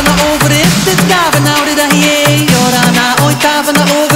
oitava na over este, oitava na hora da rei, ora na oitava na over.